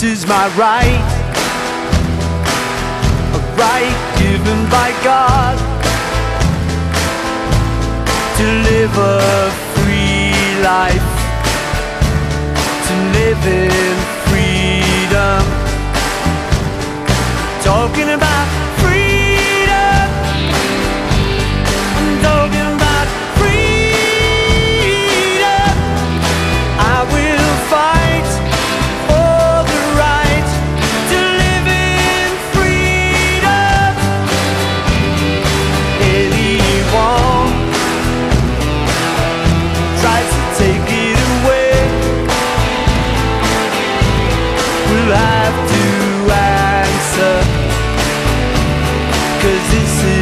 This is my right, a right given by God to live a free life, to live in freedom. Talking about this is